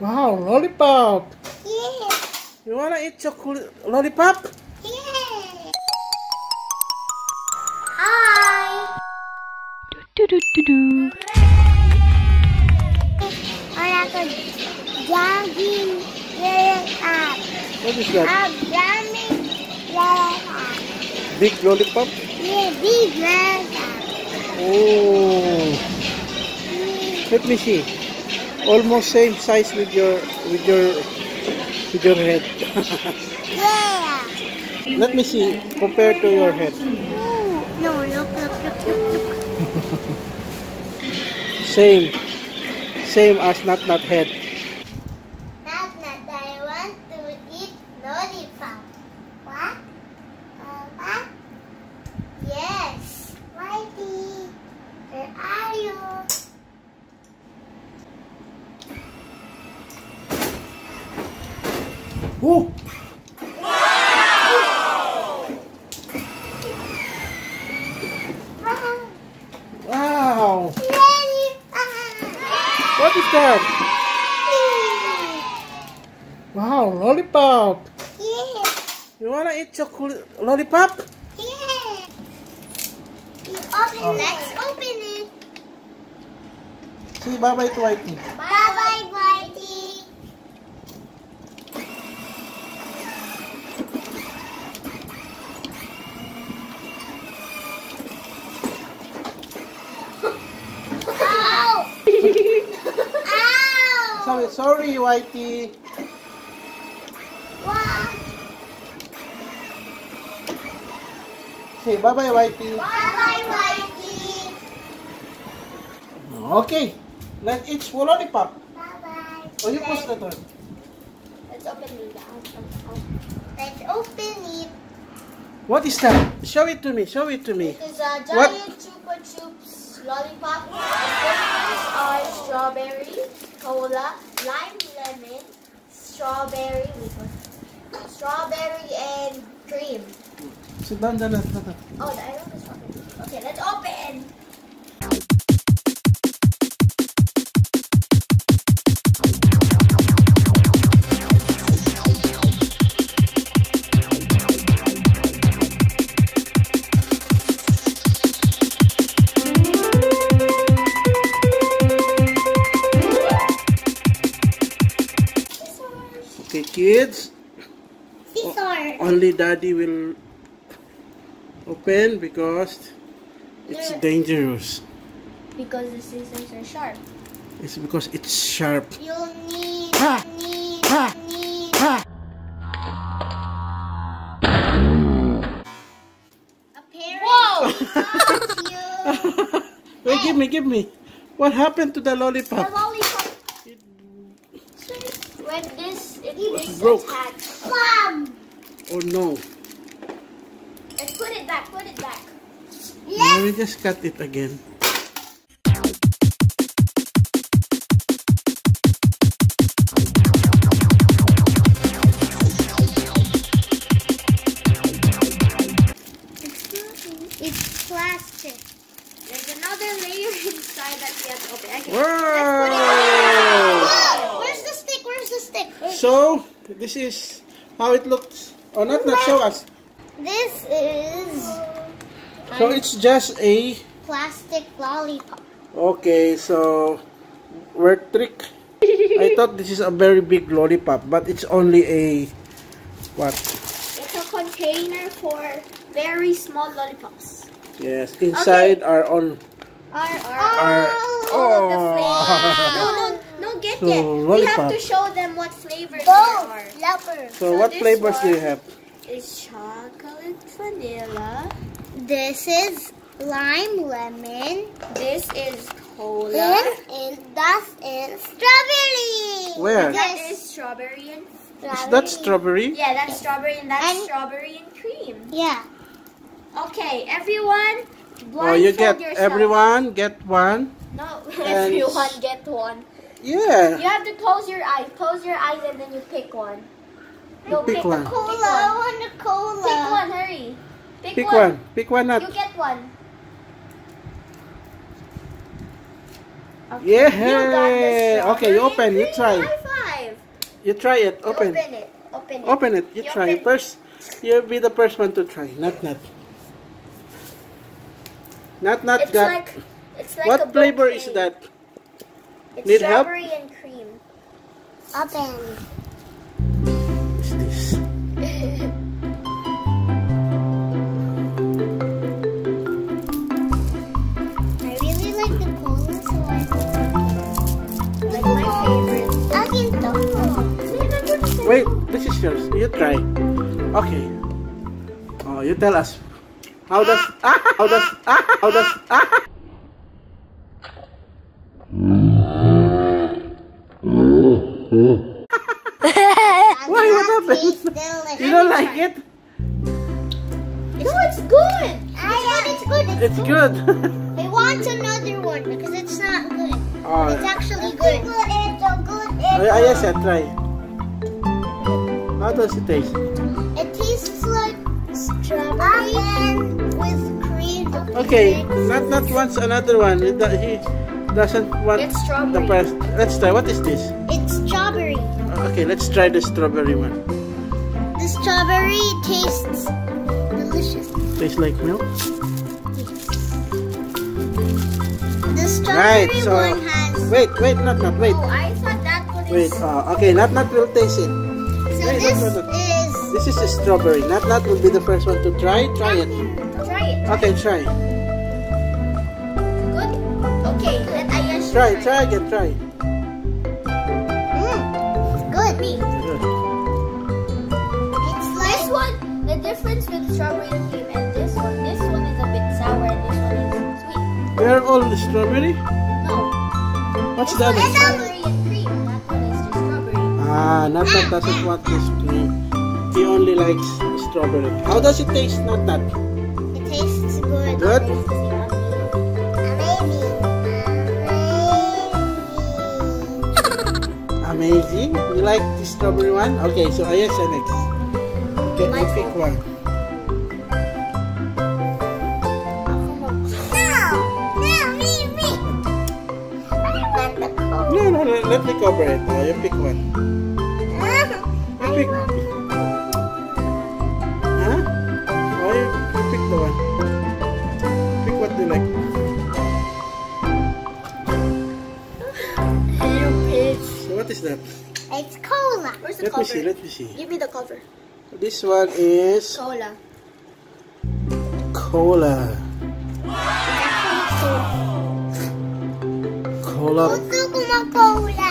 Wow, lollipop. Yeah. You wanna eat chocolate lollipop? Yeah. Hi. Do do do do. Wala ko jogging lollipop. What is that? A jamming lollipop. Big lollipop? Yeah, big lollipop. Oh. Let me see. Almost same size with your with your with your head. Yeah. Let me see. Compare to your head. Ooh. No, look, look, look, look, look. Same. Same as not not head. Chocolate lollipop? Yeah. You open Oh. Let's open it. Say bye-bye to Whitey. Bye bye, Whitey. Ow! Ow! Sorry, sorry, Whitey. Wow. Say bye-bye, Whitey. Bye bye, Whitey. Okay. Let's eat lollipop. Bye bye. Oh, you push that one. Let's open it. Let's open it. What is that? Show it to me. Show it to me. It's a giant What? Chupa Chups lollipop. The are strawberry, cola, lime, lemon, strawberry, strawberry and cream. Sit down. Oh, I know the strawberry. Okay, let's open. Okay, kids. Only daddy will open because it's Yeah. dangerous. Because the scissors are sharp. It's because it's sharp. You'll need, Ha! need, Ha! need. Ha! Whoa! you. Wait, give me, give me. What happened to the lollipop? The lollipop? lollipop. When this it is broke. attached. Mom! Oh no. Put it back, put it back. Now we just cut it again. It's plastic. There's another layer inside that we have to open. Okay. Wow! Where's the stick? Where's the stick? So, this is how it looks. Oh, not, not show us. This is So, it's just a... plastic lollipop. Okay, so... Word trick. I thought this is a very big lollipop, but it's only a... What? It's a container for very small lollipops. Yes, inside are on... Our, Our- all of the Oh. flavors. No, no, no, get So, it. We have to show them what flavors there are. Leopard. So, what this flavors do you have? Is chocolate vanilla. This is lime lemon. This is cola. And, and that is strawberry. Where? That is strawberry and strawberry. Is that strawberry? Yeah, that's strawberry and that's And- strawberry and cream. Yeah. Okay, everyone, Oh, you blindfold get yourself. everyone get one. No, everyone get one. Yeah. You have to close your eyes. Close your eyes and then you pick one. No, Pick one. The Cola. Pick I one. want a cola. Pick one, hurry. Pick, Pick one. Pick one up. You get one. Yeah. You got the Okay, you open. You try. cream. High five. You try it. Open. Open it. Open it. Open it. You You try it. first. You be the first one to try. Not not. Not not It's got. like it's like a what flavor bouquet. is that? It's Need help? strawberry and cream. Open. Akin to. Wait, this is yours. You try. Okay. Oh, you tell us. How does ah, how does ah, how does ah? Why? What happened? You don't like it? No, it's good. I said it's good. It's good. I want another one because it's not good. It's oh, actually. It's good. I, I yes, I try. How does it taste? It tastes like strawberry with cream. Okay, not not once another one. He, do- he doesn't want It's the strawberry. first. Let's try. What is this? It's strawberry. Uh, okay, let's try the strawberry one. The strawberry tastes delicious. Tastes like milk. The strawberry Right. So one has. wait, wait, not not wait, Oh, wait. Uh, okay, not not will taste it. so wait, this no, no, no. is. This is a strawberry. Not not will be the first one to try. Try it. Try it. Okay, try. Good. Okay, let Ayash Try, try try again. Try. Mm, good. Me. Good. It's like this one. The difference with strawberry and cream and this one. This one is a bit sour and this one is sweet. They're all the strawberry. No. What's This the other? is strawberry and cream. That Ah, that doesn't want this cream. He only likes strawberry. How does it taste? Not that. It tastes good. Good? Amazing. Amazing. You like the strawberry one? Okay, so ayos sa next. Okay, I pick one. No, no, no, let me cover it. Oh, you pick one. You pick. Huh? Oh, you, you pick the one. Pick what you like. So what is that? It's cola. Where's the Let me see, let me see. Give me the cover. This one is Cola. cola. Cola, Gusto ko mag-cola.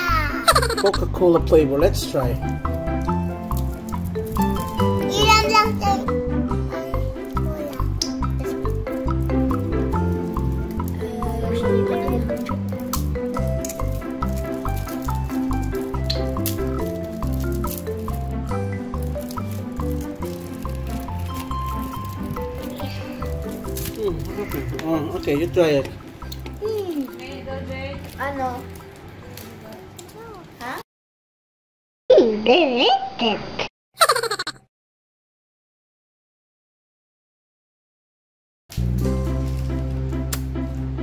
Coca-Cola flavor. Let's try. You try it. Ano? Ha?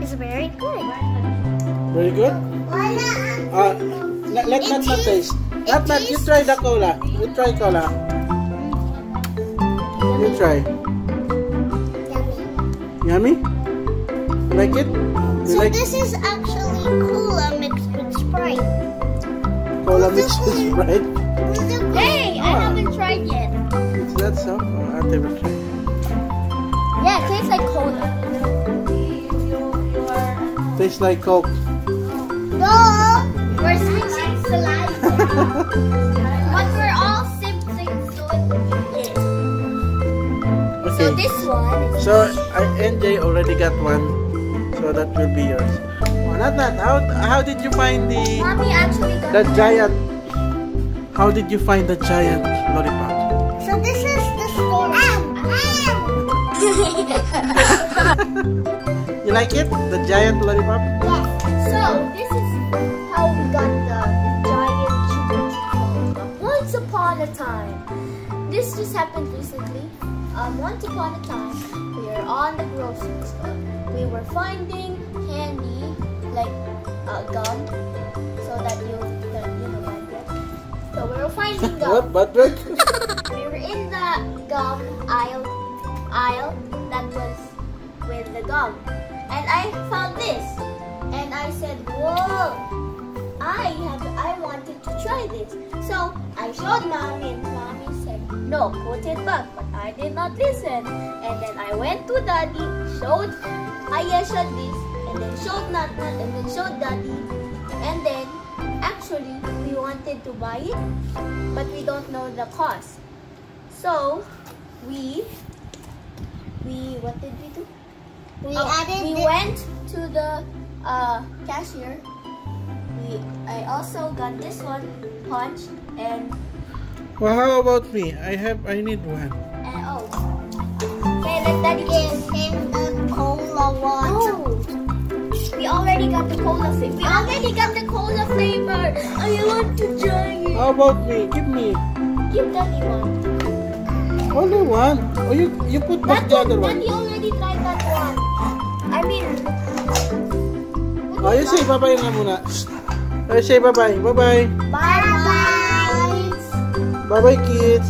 It's very good. Very good. Uh, let, let not not taste. Not not. You try the cola. You try cola. You try. Yummy. You like it? You So like this is actually cola mixed with Sprite. cola mixed with Sprite? Hey, I haven't tried yet. Is that so? Oh, I've never tried. Yeah, it tastes like cola. Tastes like Coke. No, we're switching saliva. but we're all siblings, so yeah. So this one So I NJ already got one, that will be yours. Oh, not that. How how did you find the Mommy actually got the giant? How did you find the giant lollipop? So this is the story. You like it? The giant lollipop? yes. So this is how we got the giant chupa chupa. Once upon a time. This just happened recently. Um, once upon a time, we are on the grocery store. We finding candy, like a gum, so that you, that, you know, like that. So we're chewing gum. What? Buttrick? We were in the gum aisle, aisle that was with the gum, and I found this, and I said, "Whoa! I have, I wanted to try this." So I showed mommy, and mommy said, "No, put it back." But I did not listen, and then I went to daddy, showed Ayesha this, and then showed Nathan, and then showed daddy, and then actually we wanted to buy it, but we don't know the cost. So we we what did we do? We Oh, added we went to the uh, cashier. We I also got this one punch and Well, how about me? I have, I need one. and oh. Okay, let daddy Give him the cola water. Oh, we already got the cola flavor. We already got the cola flavor. I want to try it. How about me? Give me. Give daddy one. Only one. Oh, you, you put back That the other one, one. daddy already tried that one. I mean. Oh, you say bye-bye na muna. Shh. Oh, say bye-bye. Bye-bye. Bye bye. Bye-bye, kids.